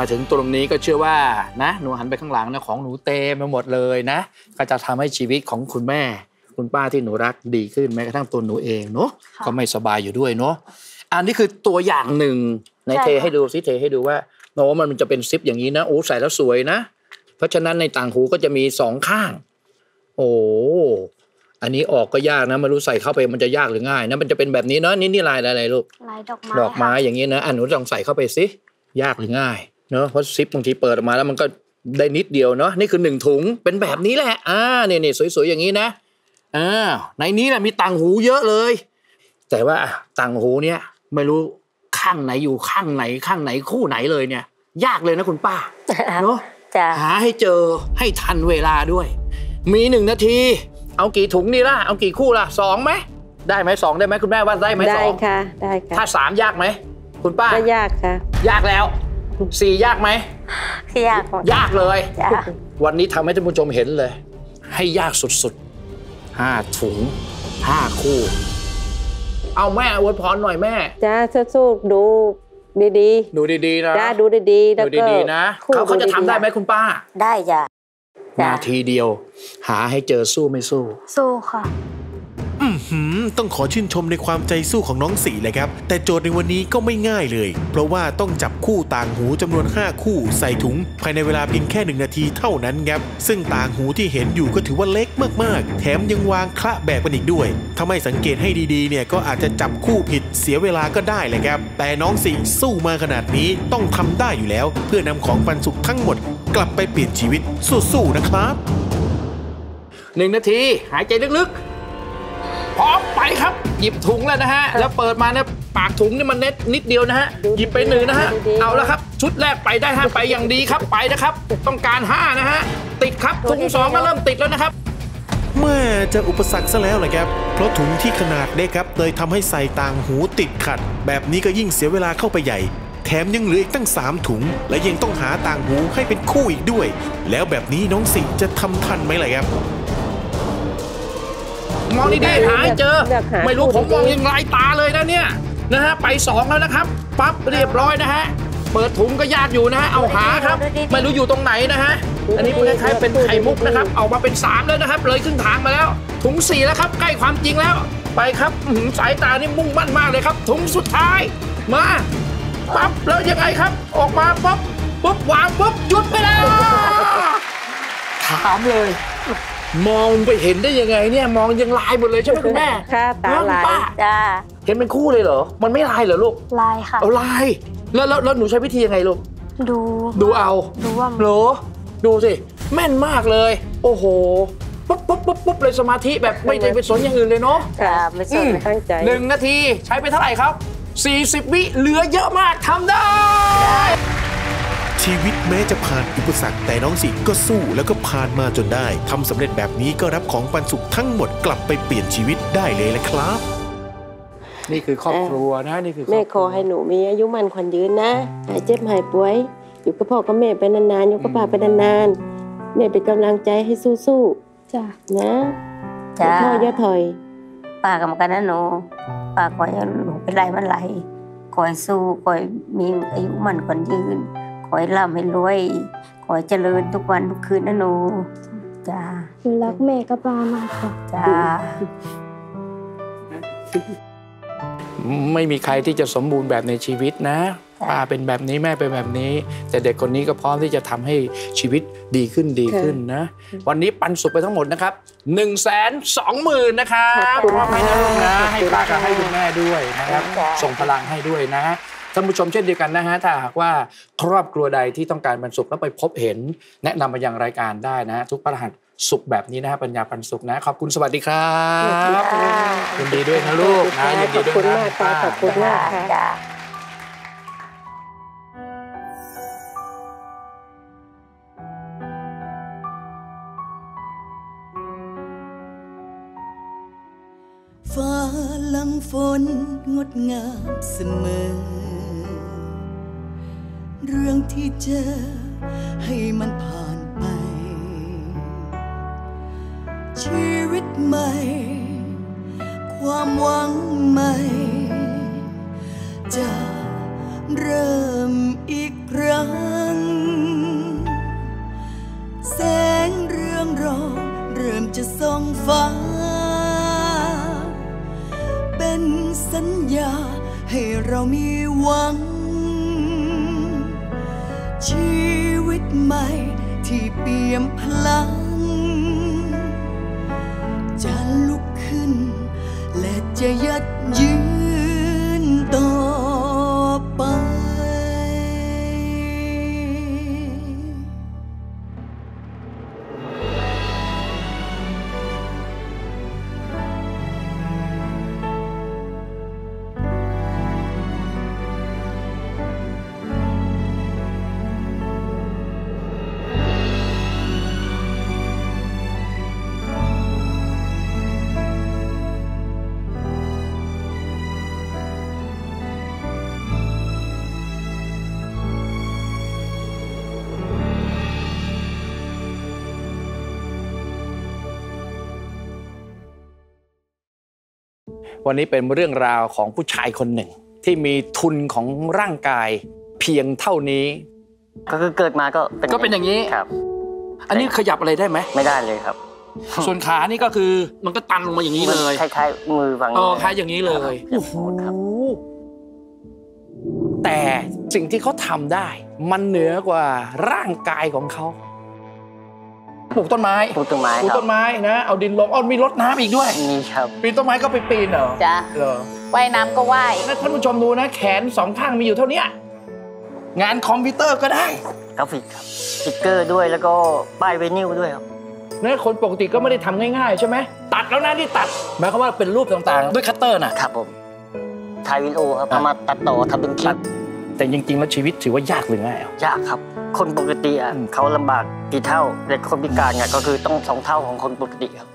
มาถึงตรงนี้ก็เชื่อว่านะหนูหันไปข้างหลังนะของหนูเต็มไปหมดเลยนะ ก็จะทำให้ชีวิตของคุณแม่ คุณป้าที่หนูรักดีขึ้นแม้กระทั่งตัวหนูเองเนาะค่ะก็ไม่สบายอยู่ด้วยเนาะอันนี้คือตัวอย่างหนึ่งในใช่เทค่ะให้ดูซิเทให้ดูว่าโน้มันจะเป็นซิปอย่างนี้นะโอ้ใส่แล้วสวยนะ เพราะฉะนั้นในต่างหูก็จะมีสองข้าง โอ้อันนี้ออกก็ยากนะไม่รู้ใส่เข้าไปมันจะยากหรือง่ายนะมันจะเป็นแบบนี้เนาะนี่นี่ลายอะไรลูกลายดอกไม้ดอกไม้ค่ะอย่างนี้นะอันหนูลองใส่เข้าไปสิยากหรือง่าย เนาะเพราะซิปบางทีเปิดออกมาแล้วมันก็ได้นิดเดียวเนาะนี่คือหนึ่งถุงเป็นแบบนี้แหละอ่าเนี่ยเนี่ยสวยๆอย่างนี้นะอ่าในนี้แหละมีต่างหูเยอะเลย แต่ว่าต่างหูเนี่ยไม่รู้ข้างไหนอยู่ข้างไหนข้างไหนคู่ไหนเลยเนี่ย ยากเลยนะคุณป้าเนาะจ้ะหาให้เจอให้ทันเวลาด้วย มีหนึ่งนาที เอากี่ถุงนี่ล่ะเอากี่คู่ล่ะสองไหมได้ไหมสองได้ไหมคุณแม่ว่าได้ไหมสได้องค่ะได้ค่ะถ้าสามยากไหมคุณป้าก็ยากค่ะ ยากแล้ว สี่ยากไหมคือยากหมดยากเลยจ้ะวันนี้ทำให้ท่านผู้ชมเห็นเลย ให้ยากสุดๆห้าถุงห้าคู่ เอาแม่อวยพรหน่อยแม่ จ้าสู้ๆดูดีดูดีๆนะๆจ้าดูดีๆแล้วดูก็ดีๆนะคู่เขาเขาจะดีๆทำได้ไหมคุณป้า ได้จ้ะจ้ะนาทีเดียว หาให้เจอสู้ไม่สู้ สู้ค่ะอือหือ ต้องขอชื่นชมในความใจสู้ของน้องสีเลยครับ แต่โจทย์ในวันนี้ก็ไม่ง่ายเลย เพราะว่าต้องจับคู่ต่างหูจำนวน 5 คู่ใส่ถุง ภายในเวลาเพียงแค่หนึ่งนาทีเท่านั้นครับ ซึ่งต่างหูที่เห็นอยู่ก็ถือว่าเล็กมากๆ แถมยังวางคละแบบกันอีกด้วยถ้าไม่สังเกตให้ดีๆเนี่ยก็อาจจะจับคู่ผิดเสียเวลาก็ได้เลยครับ แต่น้องสีสู้มาขนาดนี้ต้องทำได้อยู่แล้ว เพื่อนำของปันสุขทั้งหมด กลับไปเปลี่ยนชีวิตสู้ๆนะครับหนึ่งนาทีหายใจลึกๆ พร้อมไปครับ หยิบถุงแล้วนะฮะ แล้วเปิดมาเนี่ยปากถุงนี่มันเน็ตนิดเดียวนะฮะดูหยิบไปหนึ่งนะฮะดูดีๆเอาแล้วครับ ชุดแรกไปได้ฮะไปอย่างดีครับไปนะครับ ต้องการห้านะฮะ ติดครับถุงสองก็เริ่มติดแล้วนะครับเมื่อเจออุปสรรคซะแล้วแหละครับ เพราะถุงที่ขนาดเล็กครับเลยทำให้ใส่ต่างหูติดขัด แบบนี้ก็ยิ่งเสียเวลาเข้าไปใหญ่ แถมยังเหลืออีกตั้ง 3 ถุง และยังต้องหาต่างหูให้เป็นคู่อีกด้วย แล้วแบบนี้น้องสิจะทำทันไหมล่ะครับ มองดีๆหาให้เจอเลือกหาไม่รู้คู่ผมมองดีๆยังลายตาเลยนะเนี่ยนะฮะไปสองแล้วนะครับปั๊บเรียบร้อยนะฮะเปิดถุงก็ยากอยู่นะฮะเอาหาครับ ไม่รู้อยู่ตรงไหนนะฮะอันนี้คล้ายๆเป็นไข่มุกนะครับออกมาเป็นสามแล้วนะครับ เลยครึ่งทางมาแล้ว ถุงสี่แล้วครับ ใกล้ความจริงแล้ว ไปครับอื้อหือสายตานี่มุ่งมั่นมากเลยครับ ถุงสุดท้ายมาปั๊บแล้วยังไงครับ ออกมาปั๊บปุ๊บวางปุ๊บหยุดไปแล้วถามเลย มองไปเห็นได้ยังไงเนี่ย มองยังลายหมดเลยใช่ไหมคุณแม่ค่ะตาเออคุณลายป้าจ้าเห็นเป็นคู่เลยเหรอ มันไม่ลายเหรอลูกลายค่ะเอาลาย แล้วแล้วแล้วหนูใช้วิธียังไงลูกดูดูเอาดูว่ามันเหรอดูสิแม่นมากเลย โอ้โหปุ๊บปุ๊บปุ๊บปุ๊บเลยสมาธิแบบไม่ได้ไปสนอย่างอื่นเลยเนาะจ้าไม่สนตั้งใจหนึ่งนาทีใช้ไปเท่าไหร่ครับ 40 วิเหลือเยอะมากทำได้ ชีวิตแม้จะผ่านอุปสรรคแต่น้องสิก็สู้แล้วก็ผ่านมาจนได้ทำสำเร็จแบบนี้ก็รับของปันสุขทั้งหมดกลับไปเปลี่ยนชีวิตได้เลยละครับ นี่คือครอบครัวนะนี่คือครแม่อบขครัอวให้หนูมีอายุมันขวัญยืนนะหายเจ็บหายป่วย อยู่กับพ่อกับแม่ไปนานๆอยู่กับป้าไปนานๆแม่เป็นกำลังใจให้สู้จ้าๆนะจ้าอย่าท้ออย่าถอยป้ากรรมกันนะหนูป้าขอให้หนูเป็นไรมันไหลขอให้สู้ขอให้มีอายุมันคนยืนขอ ให้ร่ำให้รวย ขอให้เจริญทุกวันทุกคืนนะหนูจ้าหนูรักแม่กับป้ามากค่ะจ้าไม่มีใครที่จะสมบูรณ์แบบในชีวิตนะจ้ะป้าเป็นแบบนี้แม่เป็นแบบนี้ แต่เด็กคนนี้ก็พร้อมที่จะทำให้ชีวิตดีขึ้นดีขึ้นนะ วันนี้ปันสุขไปทั้งหมดนะครับ1นึ่งแสนสองหมื่นนะครับขอบคุณมอบให้นะลูกนะขอบคุณให้ป้ากับค่ะให้คุณแม่ด้วยนะครับจ้ะส่งพลังให้ด้วยนะ ท่านผู้ชมเช่นเดียวกันนะฮะถ้าหากว่าครอบครัวใดที่ต้องการปันสุขแล้วไปพบเห็น แนะนำมายังรายการได้นะ ทุกประหัสสุขแบบนี้นะฮะปัญญาปันสุขนะ ขอบคุณสวัสดีครับจ้ายินดีด้วยนะลูกนะยินขดีอบด้วยคุณนะมากค่ะขอบคุณมากค่ะจ้าฟ้าหลังฝนงดงามเสมอ เรื่องที่เจอให้มันผ่านไป ชีวิตใหม่ ความหวังใหม่ จะเริ่มอีกครั้ง แสงเรื่องรองเริ่มจะส่องฟ้า เป็นสัญญาให้เรามีหวัง ใหม่ที่เปี่ยมพลัง จะลุกขึ้น และจะยัดยืน วันนี้เป็นเรื่องราวของผู้ชายคนหนึ่ง ที่มีทุนของร่างกายเพียงเท่านี้ ก็คือเกิดมาก็เป็นก็เป็นอย่างนี้ครับ อันนี้ขยับอะไรได้ไหมไม่ได้เลยครับ ส่วนขานี่ก็คือมันก็ตันลงมาอย่างนี้เลยคล้ายๆมือฝั่งอ๋นี้อคล้ายอย่างนี้เลยโอ้โหครับแต่สิ่งที่เขาทำได้ มันเหนือกว่าร่างกายของเขา ปลูกต้นไม้ปลูกต้นไม้ปลูกครัต้บนไม้นะ เอาดินลงเอามีรดน้ำอีกด้วยนี่ครับปีนต้นไม้ก็ไปปีนเหรอจ้ะเหรอว่ายน้ำก็ว่ายนะท่านผู้ชมดูนะ แขนสองข้างมีอยู่เท่าเนี้ยงานคอมพิวเตอร์ก็ได้กราฟิกครับสติ๊กเกอร์ด้วยแล้วก็ป้ายไวนิลด้วยครับนะคนปกติก็ไม่ได้ทำง่ายๆ ใช่ไหมตัดแล้วนะที่ตัดหมายความว่าเป็นรูปต่างๆ ด้วยคัตเตอร์น่ะครับผมถ่ายวิดีโอครับเอามาตัดต่อทำเป็นคลิป แต่จริงๆแล้วชีวิตถือว่ายากหรือง่ายอะยากครับ คนปกติอะอืมเขาลำบากกี่เท่าแต่คนพิการเนี่ยก็คือต้องสองเท่าของคนปกติครับ